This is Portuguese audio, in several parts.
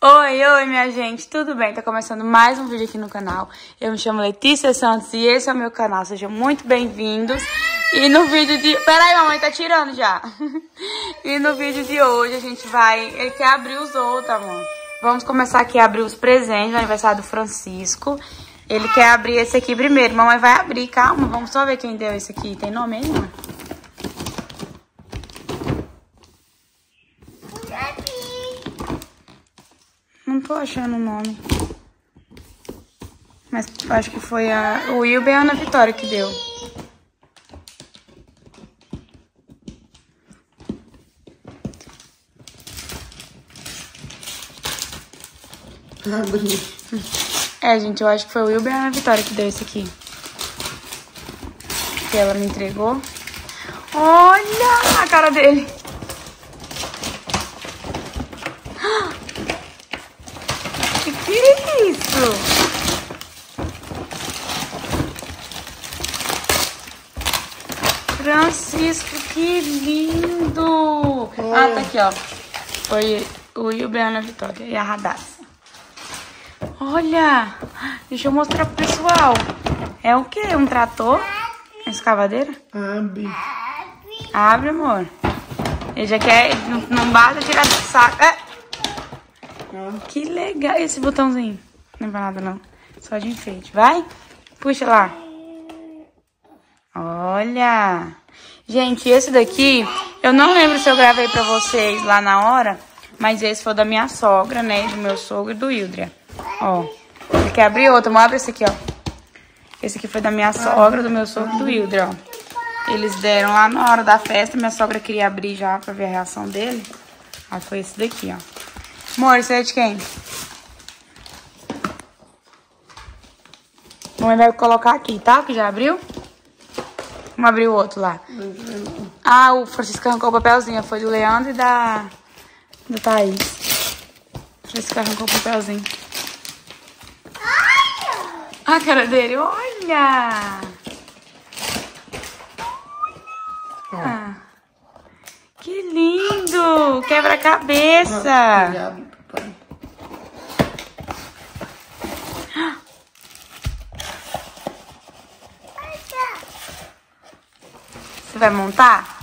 Oi, oi, minha gente, tudo bem? Tá começando mais um vídeo aqui no canal. Eu me chamo Letícia Santos e esse é o meu canal. Sejam muito bem-vindos. E no vídeo de... Peraí, mamãe tá tirando já. e no vídeo de hoje a gente vai... Ele quer abrir os outros, amor. Vamos começar aqui a abrir os presentes do aniversário do Francisco. Ele quer abrir esse aqui primeiro. Mamãe vai abrir, calma. Vamos só ver quem deu esse aqui. Tem nome aí, mãe? Não tô achando o nome. Mas acho que foi a, o Wilber e a Ana Vitória que deu. É, gente, eu acho que foi o Wilber e a Ana Vitória que deu esse aqui. Que ela me entregou. Olha a cara dele. Que que é isso? Francisco, que lindo! Ah, tá aqui, ó. Foi o Wilber e a Ana Vitória e a Radassa. Olha! Deixa eu mostrar pro pessoal. É o quê? Um trator? Uma escavadeira? Abre. Abre, amor. Ele já quer... Não, não basta tirar do saco. É. Que legal esse botãozinho. Não é pra nada, não. Só de enfeite. Vai? Puxa lá. Olha. Gente, esse daqui... Eu não lembro se eu gravei pra vocês lá na hora. Mas esse foi da minha sogra, né? Do meu sogro e do Hildria. Ó. Ele quer abrir outro. Vamos abrir esse aqui, ó. Esse aqui foi da minha sogra, do meu sogro e do Hildria, ó. Eles deram lá na hora da festa. Minha sogra queria abrir já pra ver a reação dele. Aí foi esse daqui, ó. Amor, esse é de quem? Mamãe vai colocar aqui, tá? Que já abriu. Vamos abrir o outro lá. Ah, o Francisco arrancou o papelzinho. Foi do Leandro e da, da Thaís. O Francisco arrancou o papelzinho. A cara dele, olha! Ah, que lindo! Quebra-cabeça! Você vai montar?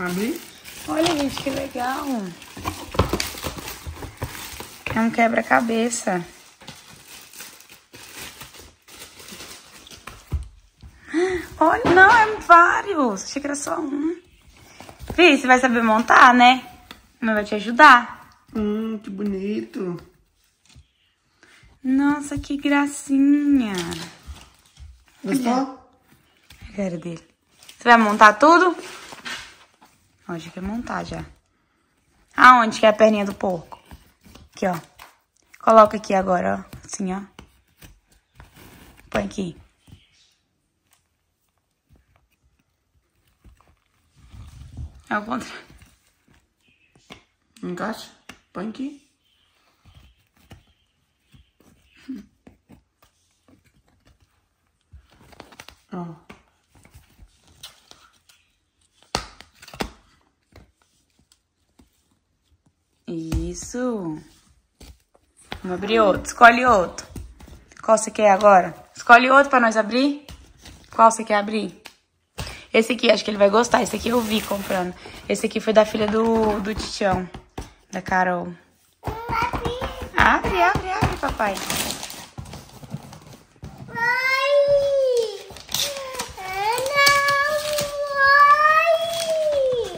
Abre. Olha, gente, que legal. É um quebra-cabeça. Olha, não, é vários. Achei que era só um. Fih, você vai saber montar, né? Mas vai te ajudar. Hum, que bonito. Nossa, que gracinha. Gostou? A cara dele. Você vai montar tudo? Ó, já quer montar já. Aonde que é a perninha do porco? Aqui, ó. Coloca aqui agora, ó. Assim, ó. Põe aqui. É o contrário. Encaixa. Põe aqui. Ó. Isso. Vamos abrir outro. Escolhe outro. Qual você quer agora? Escolhe outro pra nós abrir. Qual você quer abrir? Esse aqui, acho que ele vai gostar. Esse aqui eu vi comprando. Esse aqui foi da filha do, do Titião. Da Carol. Abre, abre, abre, papai.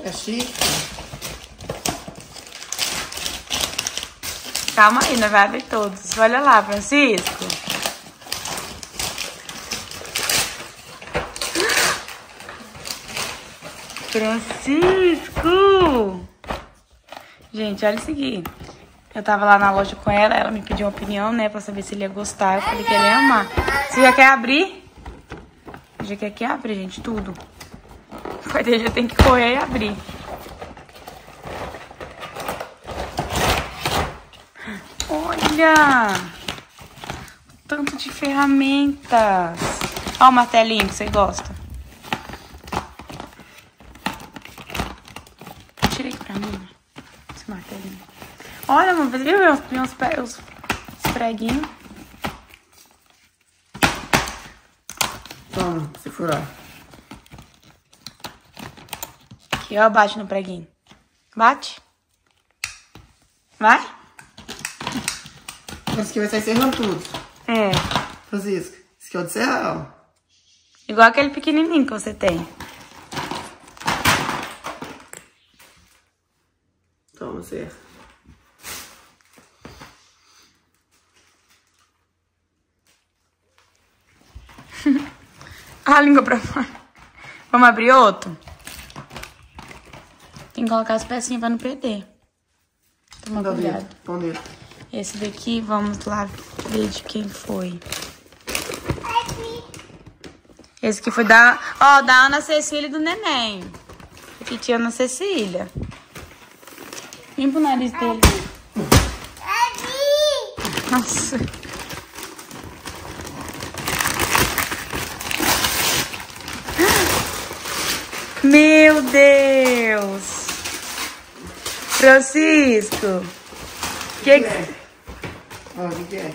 É chique. Calma aí, nós vai abrir todos. Olha lá, Francisco. Francisco! Gente, olha isso aqui. Eu tava lá na loja com ela, ela me pediu uma opinião, né, pra saber se ele ia gostar. Eu falei que ele ia amar. Você já quer abrir? Já quer que abra, gente, tudo. O pai já tem que correr e abrir. Olha! O tanto de ferramentas. Olha o martelinho que você gosta. Tira aí pra mim. Esse martelinho. Olha, amor, viu pe- uns, uns preguinhos? Toma, você furar. Aqui, ó, bate no preguinho. Bate. Vai? Esse aqui vai sair serrando tudo. É. Francisca, esse aqui é o de serrar, ó. Igual aquele pequenininho que você tem. Toma, serra. Ah, a língua pra fora. Vamos abrir outro? Tem que colocar as pecinhas pra não perder. Toma cuidado. põe dentro. Esse daqui, vamos lá ver de quem foi. Esse aqui foi da... Ó, da Ana Cecília e do Neném. Aqui tinha Ana Cecília. Limpa o nariz dele. Nossa. Meu Deus. Francisco. Que que... É. Ó, o que que é?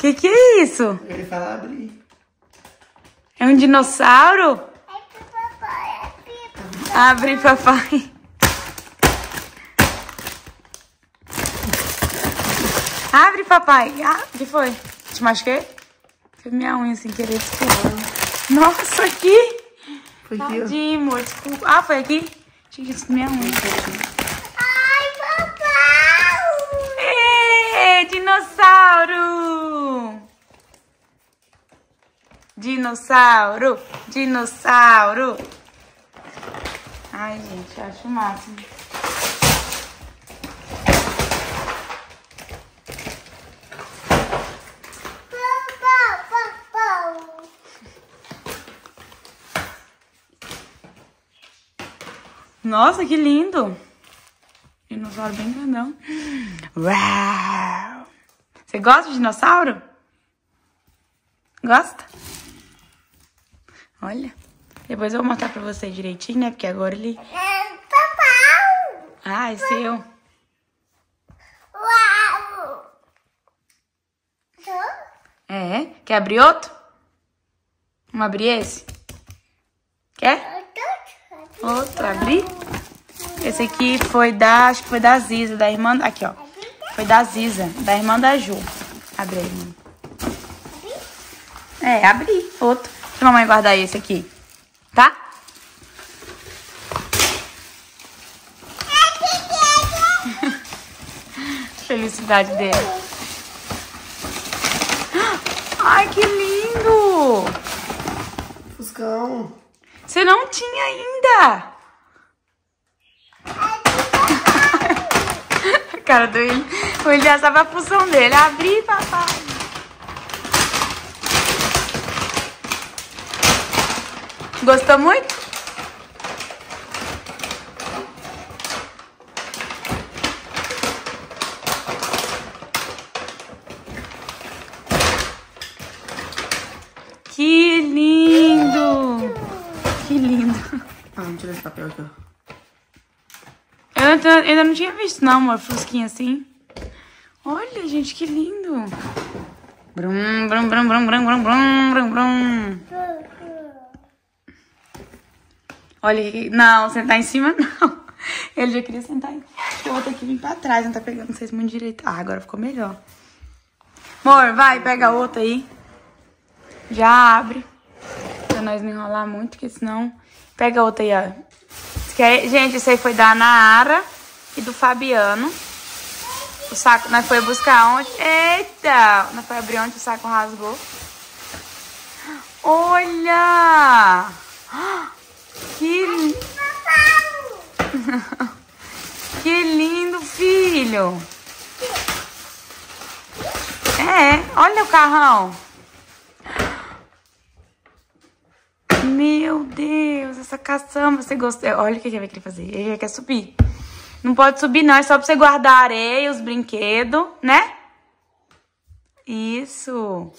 Que que é isso? Ele fala abrir. É um dinossauro? Abre, papai. Abre, papai. Ah, o que foi? Te machuquei? Foi minha unha sem querer, desculpa. Nossa, aqui. Foi aqui. Tadinho, amor, desculpa. Ah, foi aqui? Tinha visto minha unha. Ê, dinossauro! Dinossauro! Dinossauro! Ai, gente, acho o máximo. Nossa, que lindo! Dinossauro bem grandão. Uau! Você gosta de dinossauro? Gosta? Olha. Depois eu vou mostrar pra você direitinho, né? Porque agora ele... Ah, é seu. É? Quer abrir outro? Vamos abrir esse? Quer? Outro, abrir? Esse aqui foi da, acho que foi da Ziza, da irmã, aqui ó. Foi da Ziza, da irmã da Ju. Abre aí, mãe. É, abri, outro. A mamãe guardar esse aqui, tá? Felicidade dele. Ai, que lindo! Fuscão. Você não tinha ainda! A cara do William. O William já sabe a função dele. Abrir, papai. Gostou muito? Que lindo! Que lindo! Ah, não tira esse papel aqui, ó. Eu ainda- não tinha visto, não, amor, fusquinha assim. Olha, gente, que lindo. Brum, brum, brum, brum, brum, brum, brum, brum, brum. Olha, não, sentar em cima não. Ele já queria sentar em Eu vou ter que vir pra trás, não tá pegando vocês muito direito. Ah, agora ficou melhor. Amor, vai, pega outra aí. Já abre. Pra nós não enrolar muito, porque senão... Pega outra aí, ó. É- Gente, esse aí foi da Naara e do Fabiano. O saco, nós foi buscar onde? Eita! Nós foi abrir onde o saco rasgou. Olha! Que, li- que lindo, filho! É, olha o carrão. Meu Deus, essa caçamba, você gostou? Olha o que ele vai querer fazer. Ele quer subir. Não pode subir, não. É só pra você guardar a areia, os brinquedos, né? Isso.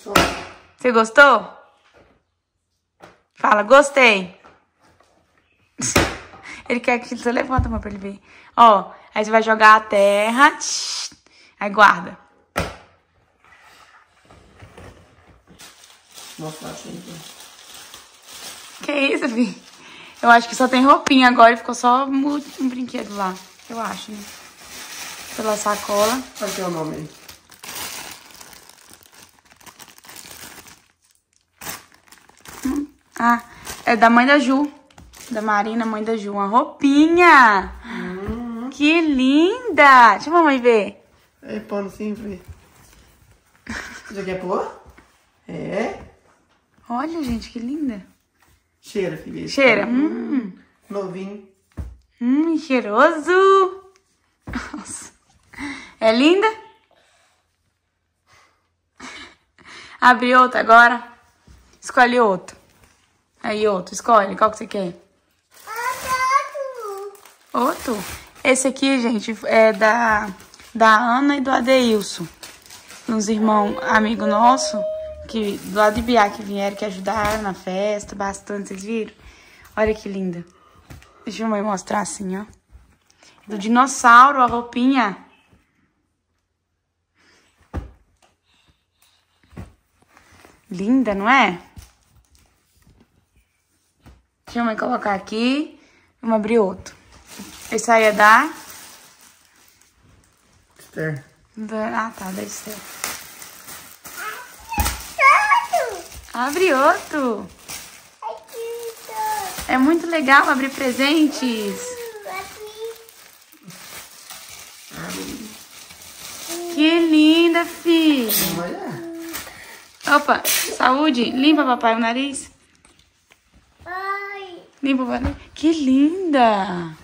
Você gostou? Fala, gostei. Ele quer que você levanta, amor, pra ele ver. Ó, Aí você vai jogar a terra. Aí guarda. Mostrar assim. então. Que isso, Vi? Eu acho que só tem roupinha agora e ficou só um um brinquedo lá. Eu acho, né? Pela sacola. Qual que é o nome aí? Ah, é da mãe da Ju. Da Marina, mãe da Ju. Uma roupinha. Que linda. Deixa a mamãe ver. É pano sim, Fê. Já quer pôr? É. Olha, gente, que linda. Cheira, filha. Cheira. Hum, Novinho. hum cheiroso. Nossa. É linda? Abre outra agora. Escolhe outro. Aí, outro. Escolhe. Qual que você quer? Outro? Esse aqui, gente, é da, da Ana e do Adeilson. Uns irmãos, amigo nosso, que do lado de Biá, que vieram, que ajudaram na festa, bastante, vocês viram? Olha que linda. Deixa eu mostrar assim, ó. Do dinossauro, a roupinha. Linda, não é? Deixa eu colocar aqui. Vamos abrir outro. Esse aí é da... Esther. da- Ah, tá, da Esther. Abre outro. É muito legal abrir presentes. Que linda, filho. Olha. Opa, saúde. Limpa, papai, o nariz. Limpa o nariz. Que linda.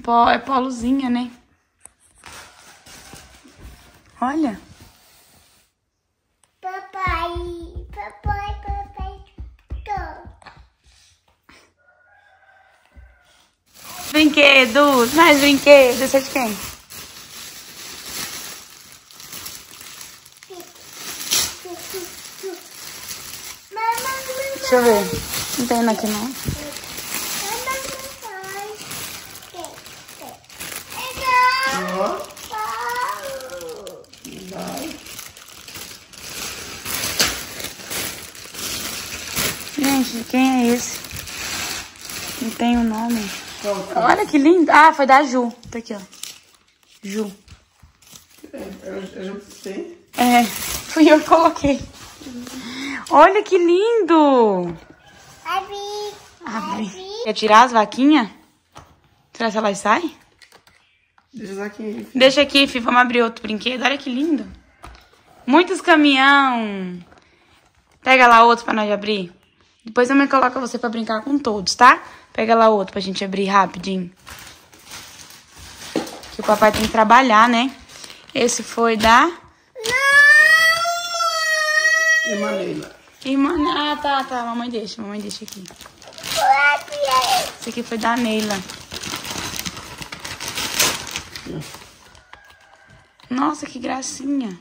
Pó, é polozinha, né? Olha. Papai, papai, papai, tô. Brinquedos. Mais brinquedos. Esse é de quem? Mamãe, Deixa eu ver. Não tem aqui, não. Ó. Gente, quem é esse? Não tem o nome. Qual que é? Olha que lindo. Ah, foi da Ju. Tá aqui, ó. Ju. É, eu, eu já sei. É, fui eu que coloquei. Olha que lindo. Abre. Quer tirar as vaquinhas? Será que elas saem? Deixa aqui. Deixa aqui, filho. Vamos abrir outro brinquedo. Olha que lindo. Muitos caminhão. Pega lá outro pra nós abrir. Depois a mãe coloca você pra brincar com todos, tá? Pega lá outro pra gente abrir rapidinho. Que o papai tem que trabalhar, né? Esse foi da Irmã Leila. irmã. Ah, tá, tá. Mamãe deixa, mamãe deixa aqui. Esse aqui foi da Neila. Nossa, que gracinha.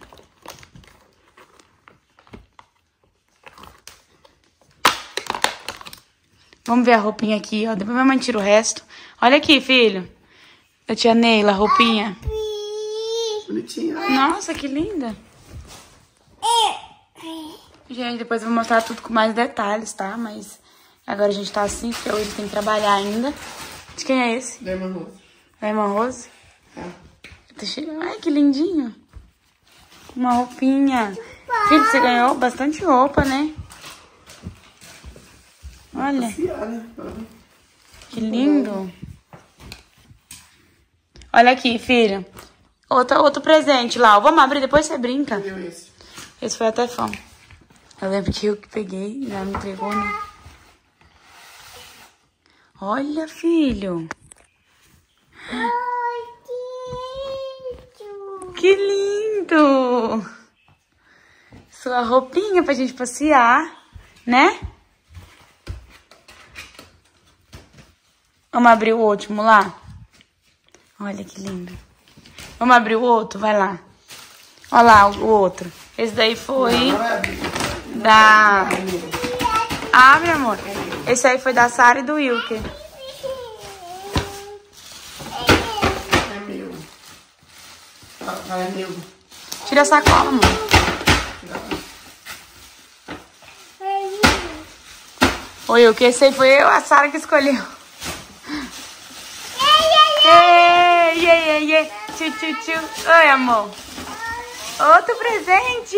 Vamos ver a roupinha aqui, ó. Depois minha mãe tira o resto. Olha aqui, filho. Da tia Neila, a roupinha. Bonitinha. Nossa, que linda. Gente, depois eu vou mostrar tudo com mais detalhes, tá? Mas agora a gente tá assim, porque hoje tem que trabalhar ainda. De quem é esse? Da irmã Rosa. Da irmã Rose? É. Tá cheio- Ai, que lindinho. Uma roupinha. Filho, você ganhou bastante roupa, né? Olha, que lindo. Olha aqui, filho. Outro, outro presente lá. Vamos abrir, depois você brinca. Esse. Esse foi até fã. Eu lembro que eu que peguei e ela me entregou, né? Olha, filho. Que lindo! Sua roupinha pra gente passear, né? Vamos abrir o último lá? Olha que lindo. Vamos abrir o outro? Vai lá. Olha lá o outro. Esse daí foi da... Abre, amor. Esse aí foi da Sara e do Wilker. É meu. Ah, é meu. Tira a sacola, amor. Oi, o que sei foi eu, a Sara que escolheu. Tchu, tchu, tchu. Oi, amor. Outro presente.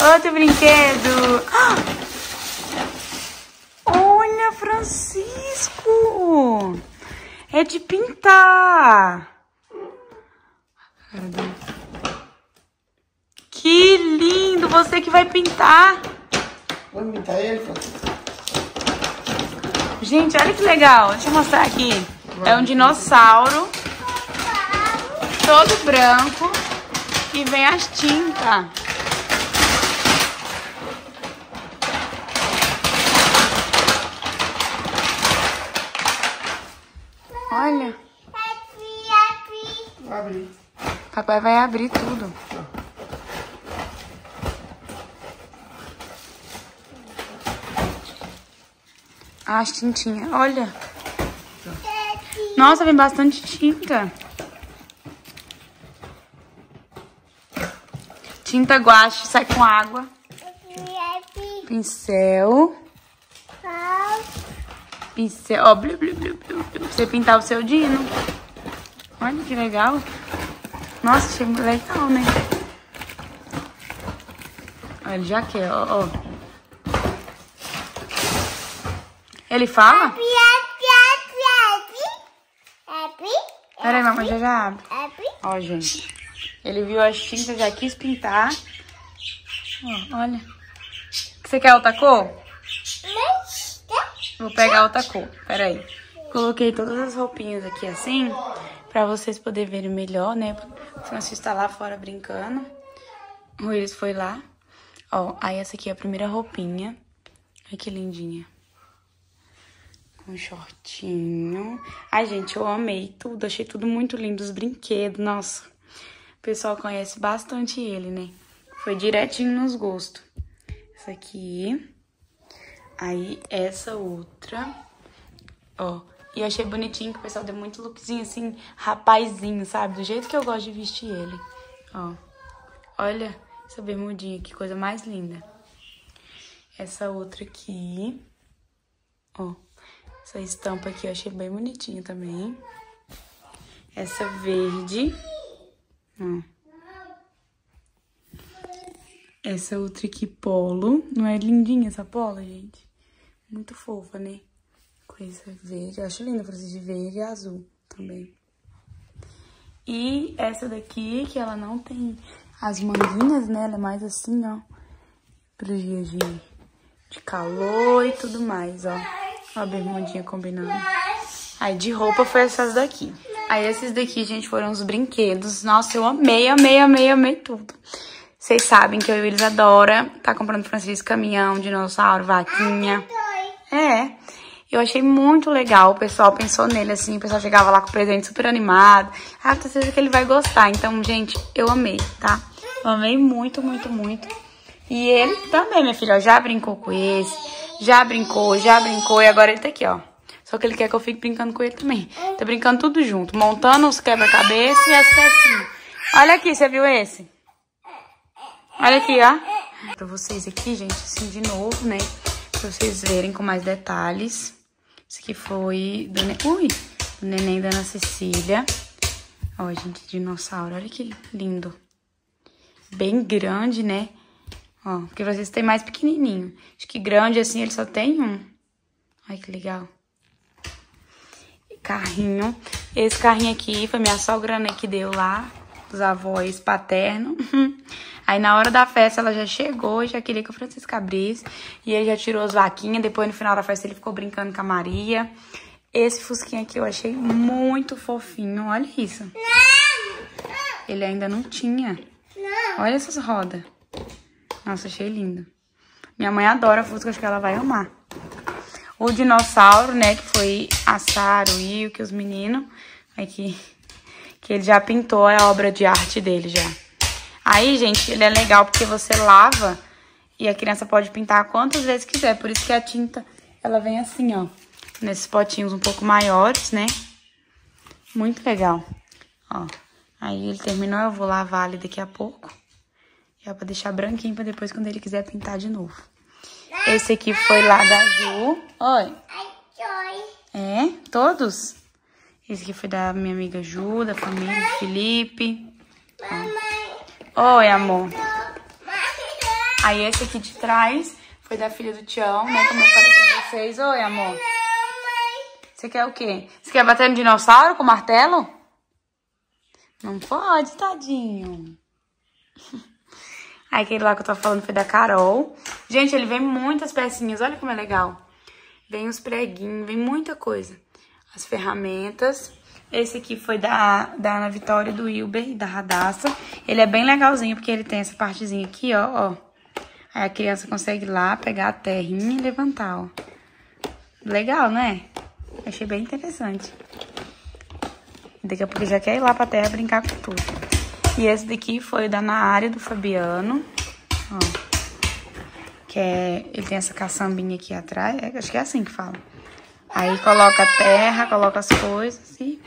Outro brinquedo. Olha, Francisco. É de pintar. Que lindo. Você que vai pintar. Vamos imitar ele, Francisco. Gente, olha que legal. Deixa eu mostrar aqui. É um dinossauro. Todo branco. E vem as tintas. Olha. Papai vai abrir tudo. Ah, as tintinhas. Olha. Nossa, vem bastante tinta. Tinta guache, sai com água. Pincel. Pincel. Ó, blu, blu, blu, blu, pra você pintar o seu dino. Olha que legal. Nossa, achei legal, né? Olha, ele já quer, ó, ó. Ele fala? Peraí, mamãe, já já abre. Ó, gente. Ele viu as tintas, já quis pintar. Ó, olha. Você quer outra cor? Vou pegar outra cor. Peraí. Coloquei todas as roupinhas aqui assim, pra vocês poderem verem melhor, né? O Francisco tá lá fora brincando. O Willis foi lá. Ó, aí essa aqui é a primeira roupinha. Olha que lindinha. Um shortinho. Ai, gente, eu amei tudo. Achei tudo muito lindo. Os brinquedos, nossa. O pessoal conhece bastante ele, né? Foi direitinho nos gostos. Essa aqui. Aí, essa outra. Ó. E eu achei bonitinho que o pessoal deu muito lookzinho, assim, rapazinho, sabe? Do jeito que eu gosto de vestir ele. Ó. Olha essa bermudinha, que coisa mais linda. Essa outra aqui. Ó. Essa estampa aqui eu achei bem bonitinha também. Essa verde. Ó. Essa outra aqui, polo. Não é lindinha essa polo, gente? Muito fofa, né? Coisa verde. Eu acho linda, francês de verde e azul também. E essa daqui, que ela não tem as manguinhas, né? Ela é mais assim, ó. Para dias de, de calor e tudo mais, ó. Ó a bermudinha combinando. Aí de roupa foi essas daqui. Aí esses daqui, gente, foram os brinquedos. Nossa, eu amei, amei, amei, amei tudo. Vocês sabem que eu e eles adora tá comprando Francisco caminhão, dinossauro, vaquinha. É. Eu achei muito legal. O pessoal pensou nele assim, o pessoal chegava lá com o presente super animado. Ah, tô certeza que ele vai gostar. Então, gente, eu amei, tá? Eu amei muito, muito, muito. E ele também, minha filha, já brincou com esse, já brincou, já brincou e agora ele tá aqui, ó. Só que ele quer que eu fique brincando com ele também. Tá brincando tudo junto, montando os quebra-cabeça e as pecinhas. Olha aqui, você viu esse? Olha aqui, ó. Pra vocês aqui, gente, assim, de novo, né? Pra vocês verem com mais detalhes. Esse aqui foi do, ne... Ui, do neném da Ana Cecília. Ó, gente, dinossauro. Olha que lindo. Bem grande, né? Ó, porque vocês têm mais pequenininho. Acho que grande assim ele só tem um. Olha que legal. Carrinho. Esse carrinho aqui foi minha sogra, né, que deu lá. Dos avós paterno. Aí na hora da festa ela já chegou, já queria que o Francisco abrisse. E ele já tirou as vaquinhas. Depois no final da festa ele ficou brincando com a Maria. Esse fusquinha aqui eu achei muito fofinho. Olha isso. Ele ainda não tinha. Olha essas rodas. Nossa, achei lindo. Minha mãe adora Fusca, acho que ela vai amar. O dinossauro, né, que foi a Sara, o Io, que os meninos, aqui, que ele já pintou a obra de arte dele já. Aí, gente, ele é legal porque você lava e a criança pode pintar quantas vezes quiser. Por isso que a tinta, ela vem assim, ó, nesses potinhos um pouco maiores, né? Muito legal. Ó, aí ele terminou, eu vou lavar ali daqui a pouco. Já pra deixar branquinho pra depois, quando ele quiser pintar de novo. Esse aqui foi lá da Ju. Oi. É? Todos? Esse aqui foi da minha amiga Ju, da família do Felipe. Mamãe. Oi, amor. Aí esse aqui de trás foi da filha do Tião, né? Como eu falei pra vocês. Oi, amor. Você quer o quê? Você quer bater no dinossauro com martelo? Não pode, tadinho. Aquele lá que eu tô falando foi da Carol. Gente, ele vem muitas pecinhas, olha como é legal. Vem os preguinhos, vem muita coisa. As ferramentas. Esse aqui foi da, da Ana Vitória, do Wilber e da Radassa. Ele é bem legalzinho, porque ele tem essa partezinha aqui, ó, ó. Aí a criança consegue ir lá, pegar a terrinha e levantar, ó. Legal, né? Achei bem interessante. Daqui a pouco já quer ir lá pra terra brincar com tudo. E esse daqui foi da Naária, do Fabiano. Ó. Que é... Ele tem essa caçambinha aqui atrás. é, acho que é assim que fala. Aí coloca a terra, coloca as coisas e...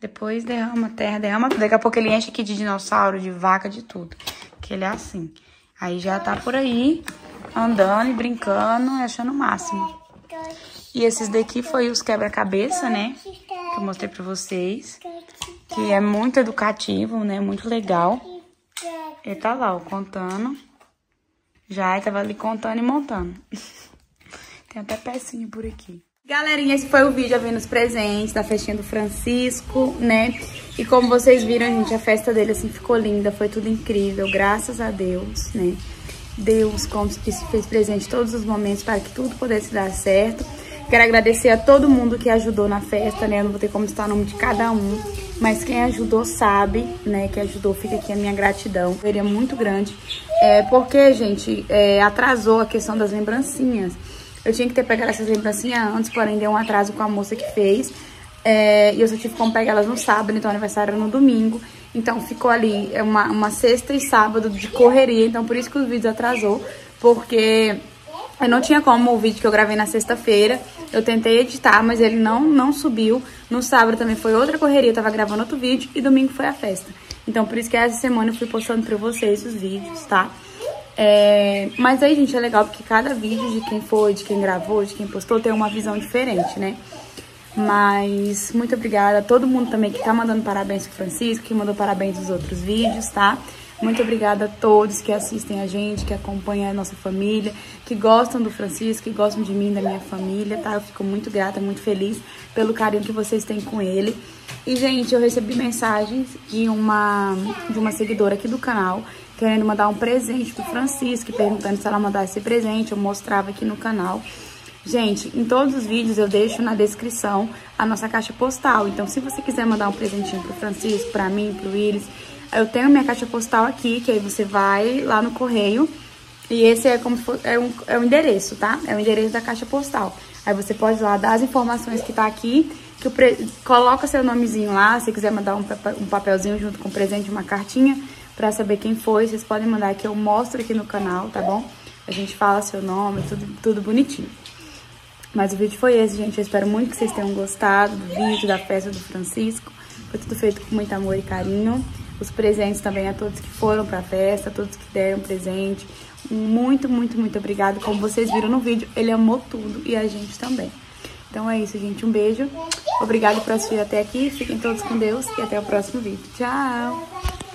Depois derrama a terra, derrama tudo. Daqui a pouco ele enche aqui de dinossauro, de vaca, de tudo. Que ele é assim. Aí já tá por aí, andando e brincando, achando o máximo. E esses daqui foi os quebra-cabeça, né? Que eu mostrei pra vocês. Que é muito educativo, né? Muito legal. Ele tá lá, ó, contando. Já ele tava ali contando e montando. Tem até pecinha por aqui. Galerinha, esse foi o vídeo vendo os presentes da festinha do Francisco, né? E como vocês viram, gente, a festa dele, assim, ficou linda. Foi tudo incrível, graças a Deus, né? Deus, como se fez presente em todos os momentos para que tudo pudesse dar certo. Quero agradecer a todo mundo que ajudou na festa, né? Eu não vou ter como citar o nome de cada um, mas quem ajudou sabe, né? Que ajudou, fica aqui a minha gratidão. Seria muito grande. É, porque, gente, é, atrasou a questão das lembrancinhas. Eu tinha que ter pegado essas lembrancinhas antes, porém deu um atraso com a moça que fez. É, e eu só tive como pegar elas no sábado, então o aniversário era no domingo. Então ficou ali uma, uma sexta e sábado de correria, então por isso que o vídeo atrasou. Porque eu não tinha como o vídeo que eu gravei na sexta-feira. Eu tentei editar, mas ele não, não subiu. No sábado também foi outra correria, eu tava gravando outro vídeo. E domingo foi a festa. Então por isso que essa semana eu fui postando pra vocês os vídeos, tá? É, mas aí, gente, é legal porque cada vídeo de quem foi, de quem gravou, de quem postou, tem uma visão diferente, né? Mas muito obrigada a todo mundo também que tá mandando parabéns pro Francisco, que mandou parabéns nos outros vídeos, tá? Muito obrigada a todos que assistem a gente, que acompanham a nossa família, que gostam do Francisco, que gostam de mim, da minha família, tá? Eu fico muito grata, muito feliz pelo carinho que vocês têm com ele. E, gente, eu recebi mensagens de uma, de uma seguidora aqui do canal querendo mandar um presente pro Francisco, perguntando se ela mandasse esse presente, eu mostrava aqui no canal. Gente, em todos os vídeos eu deixo na descrição a nossa caixa postal. Então, se você quiser mandar um presentinho pro Francisco, pra mim, pro Iris, eu tenho minha caixa postal aqui, que aí você vai lá no correio. E esse é como é um, é um endereço, tá? É o endereço da caixa postal. Aí você pode ir lá dar as informações que tá aqui, que pre... coloca seu nomezinho lá, se quiser mandar um, um papelzinho junto com o presente, uma cartinha, pra saber quem foi, vocês podem mandar que eu mostro aqui no canal, tá bom? A gente fala seu nome, tudo, tudo bonitinho. Mas o vídeo foi esse, gente. Eu espero muito que vocês tenham gostado do vídeo, da festa do Francisco. Foi tudo feito com muito amor e carinho. Os presentes também a todos que foram pra festa, a todos que deram presente. Muito, muito, muito obrigado. Como vocês viram no vídeo, ele amou tudo e a gente também. Então é isso, gente. Um beijo. Obrigado por assistir até aqui. Fiquem todos com Deus e até o próximo vídeo. Tchau!